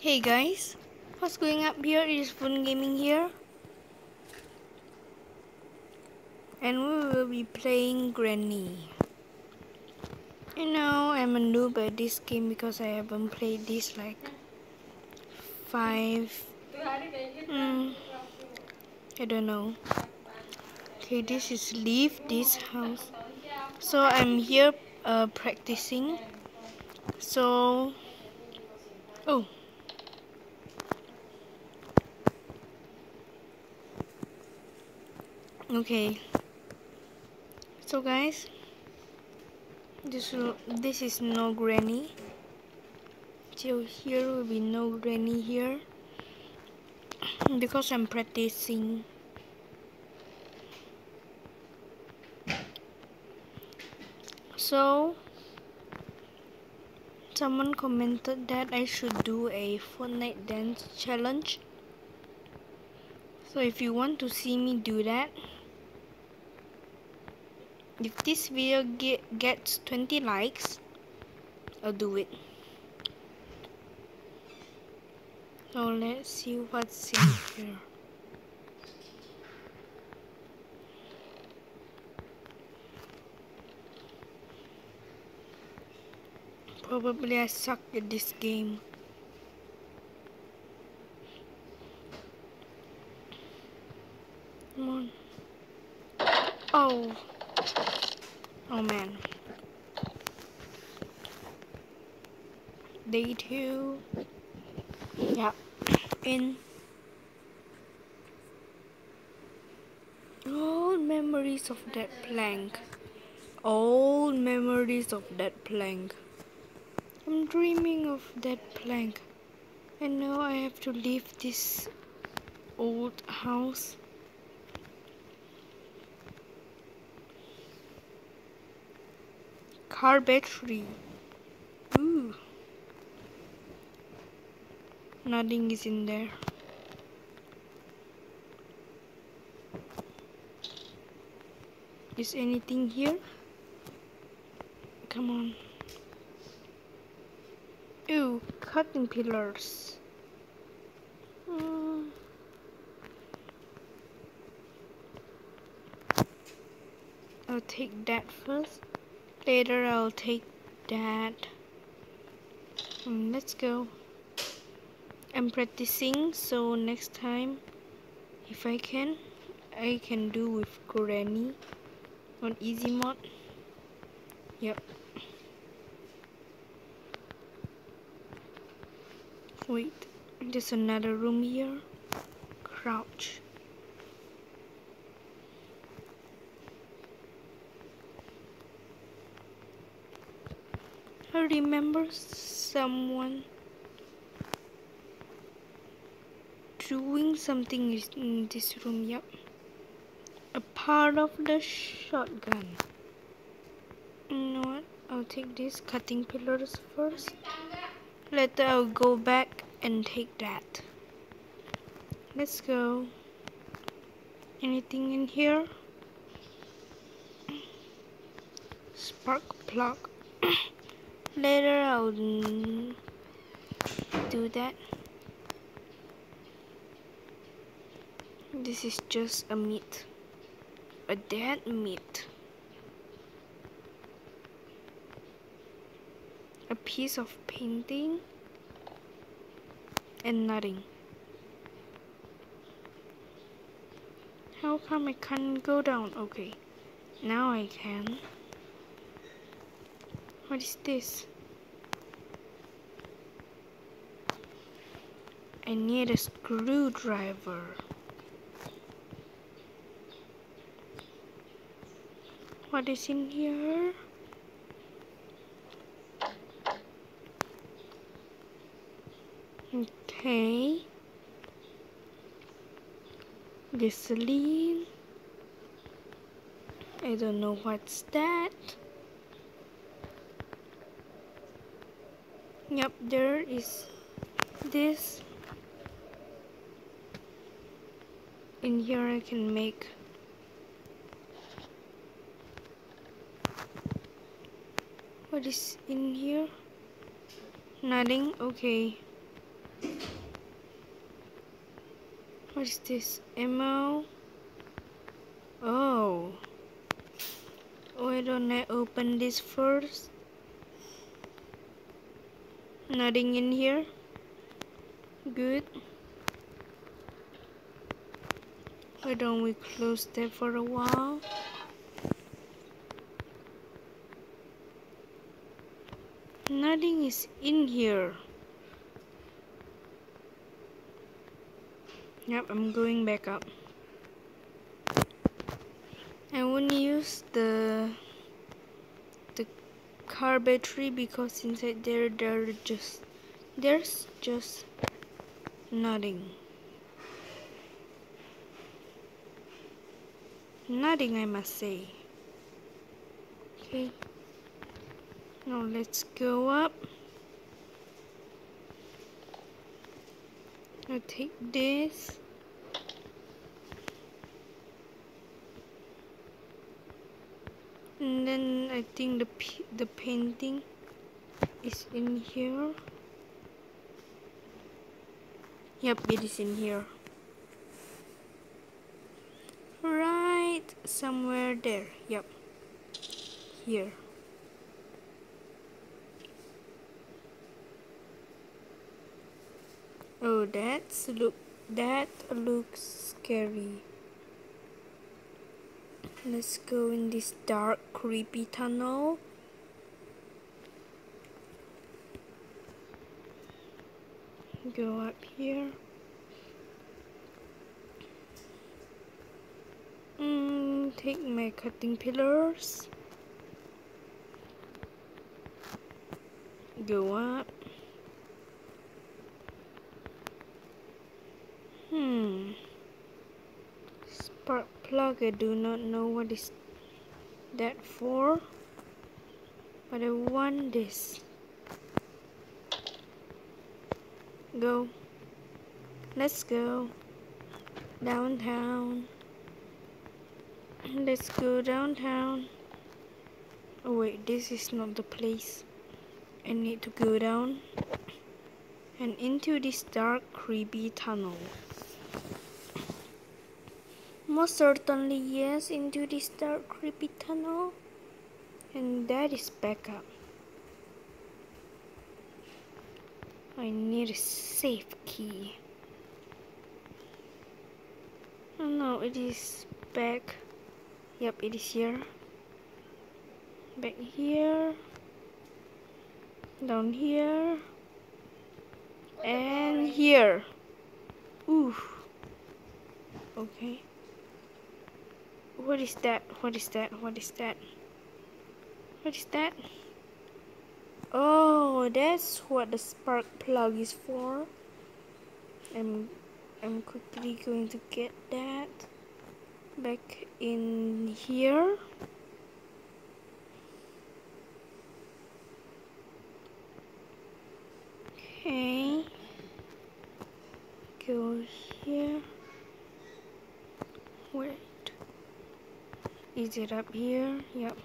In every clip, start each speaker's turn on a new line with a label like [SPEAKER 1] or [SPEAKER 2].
[SPEAKER 1] Hey guys, what's going up here? It is Voon Gaming here. And we will be playing Granny. You know, I'm a noob at this game because I haven't played this like five. Mm, I don't know. Okay, this is leave this house. So I'm here uh, practicing. So, oh. Okay. So guys this will, this is no granny. So here will be no granny here. Because I'm practicing. So someone commented that I should do a Fortnite dance challenge. So if you want to see me do that if this video get, gets 20 likes I'll do it. So let's see what's in here. Probably I suck at this game. Come on. Oh Oh man. Day two. Yeah. In. Old memories of that plank. Old memories of that plank. I'm dreaming of that plank. And now I have to leave this old house. car battery. Ooh. Nothing is in there. Is anything here? Come on. Ooh, cutting pillars. Mm. I'll take that first later I'll take that um, let's go I'm practicing so next time if I can I can do with Granny on easy mode yep. Wait there's another room here. Crouch. I remember someone doing something in this room. Yep. A part of the shotgun. You know what? I'll take these cutting pillars first. Later I'll go back and take that. Let's go. Anything in here? Spark plug. later I'll do that this is just a meat. A dead meat. A piece of painting and nothing. How come I can't go down? Okay now I can. What is this? I need a screwdriver. What is in here? Okay. Gasoline. I don't know what's that. Yep, there is this. In here I can make What is in here? Nothing? Okay. What is this? Ammo? Oh. Why don't I open this first? Nothing in here. Good. Why don't we close that for a while? Nothing is in here. Yep, I'm going back up. I won't use the the car battery because inside there there just there's just nothing. Nothing I must say. Okay. Now let's go up. I'll take this. and then I think the the painting is in here yep it is in here right somewhere there yep here oh that's look that looks scary Let's go in this dark, creepy tunnel. Go up here. Mm, take my cutting pillars. Go up. Hmm spark plug I do not know what is that for but I want this. Go. Let's go. Downtown. Let's go downtown. Oh wait this is not the place I need to go down. And into this dark creepy tunnel most certainly yes into this dark creepy tunnel. And that is backup. I need a safe key. Oh no, it is back. Yep, it is here. Back here. Down here. And here. Ooh. Okay. What is that? What is that? What is that? What is that? Oh, that's what the spark plug is for. I'm I'm quickly going to get that back in here. Okay. Go here. Where is it up here? Yep.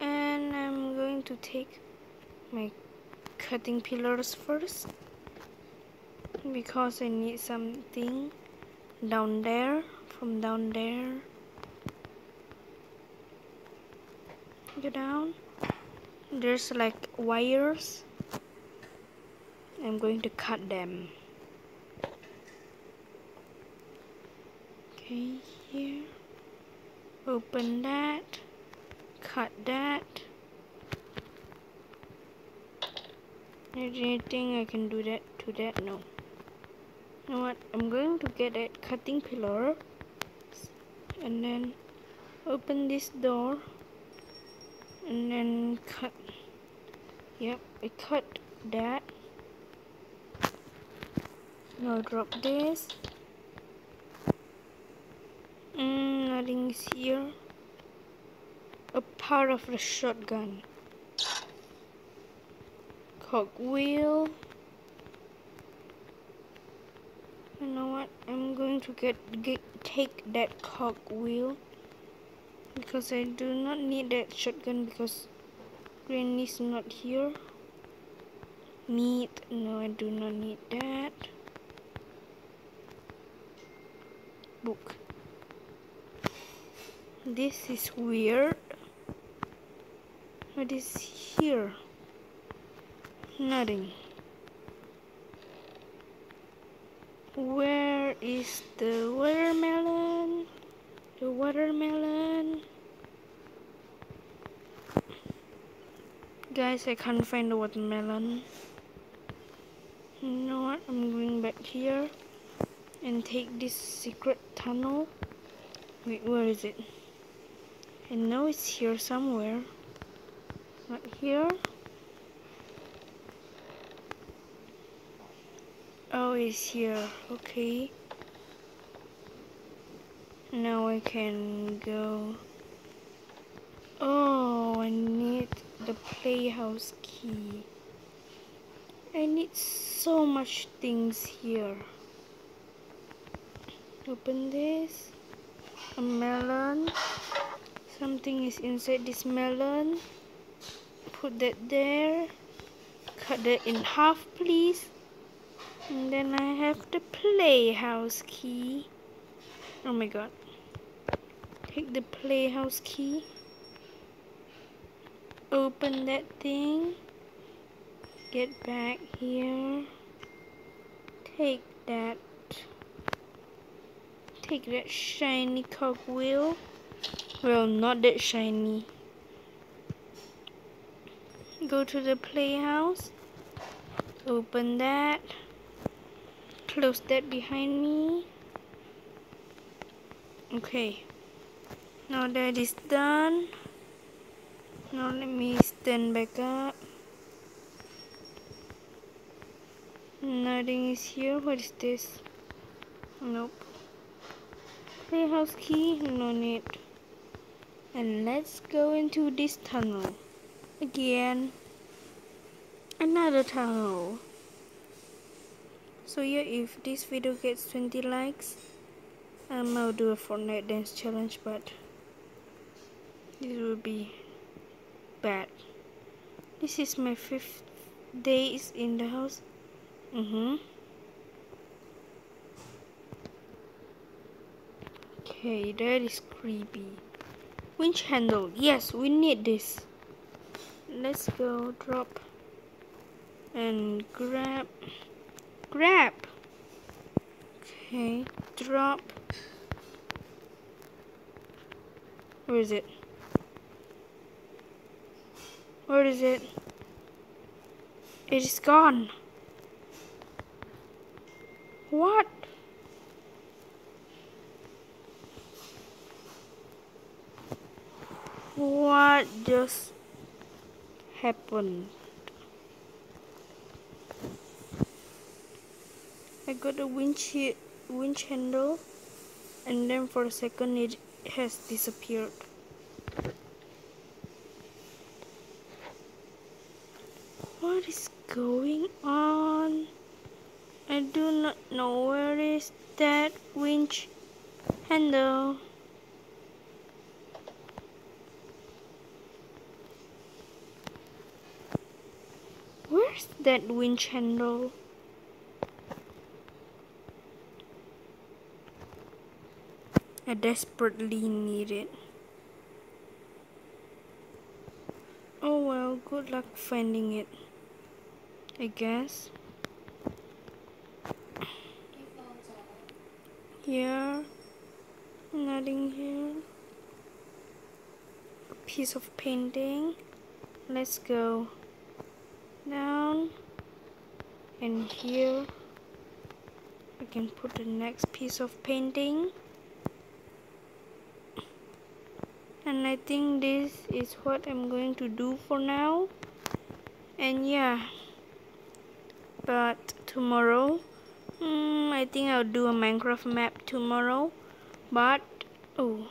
[SPEAKER 1] And I'm going to take my cutting pillars first because I need something down there from down there. Go down. There's like wires. I'm going to cut them. Okay here open that. Cut that. Anything I can do that to that? No. You know what? I'm going to get that cutting pillar. And then open this door. And then cut. Yep I cut that. Now drop this Is here. A part of the shotgun. Cogwheel. You know what? I'm going to get, get take that cogwheel because I do not need that shotgun because Granny's not here. Meat. No, I do not need that. Book. This is weird. What is here? Nothing. Where is the watermelon? The watermelon. Guys, I can't find the watermelon. You know what? I'm going back here and take this secret tunnel. Wait, where is it? I know it's here somewhere. Not here. Oh, it's here. Okay. Now I can go. Oh, I need the playhouse key. I need so much things here. Open this. A melon. Something is inside this melon. Put that there. Cut that in half, please. And then I have the playhouse key. Oh my god. Take the playhouse key. Open that thing. Get back here. Take that. Take that shiny cogwheel. Well, not that shiny. Go to the playhouse. Open that. Close that behind me. Okay. Now that is done. Now let me stand back up. Nothing is here. What is this? Nope. Playhouse key? No need and let's go into this tunnel again. Another tunnel. So yeah if this video gets 20 likes um, I'll do a Fortnite dance challenge but this will be bad. This is my fifth days in the house. Mm-hmm. Okay that is creepy winch handle. Yes we need this. Let's go drop and grab grab. Okay drop. Where is it? Where is it? It is gone. What what just happened I got a winch, winch handle and then for a second it has disappeared. What is going on? I do not know where is that winch handle. That winch handle? I desperately need it. Oh well, good luck finding it. I guess. Yeah, nothing here. A piece of painting. Let's go down. And here I can put the next piece of painting. and I think this is what I'm going to do for now. And yeah. But tomorrow mm, I think I'll do a Minecraft map tomorrow. But oh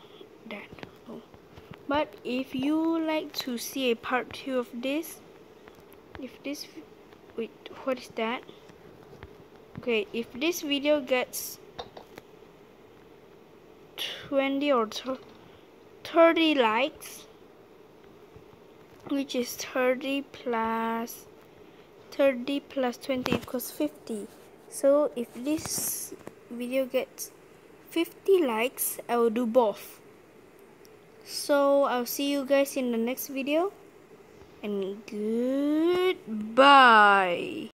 [SPEAKER 1] that oh. But if you like to see a part 2 of this if this wait what is that? Okay if this video gets 20 or 30 likes which is 30 plus 30 plus 20 equals 50 so if this video gets 50 likes I will do both. So I'll see you guys in the next video and goodbye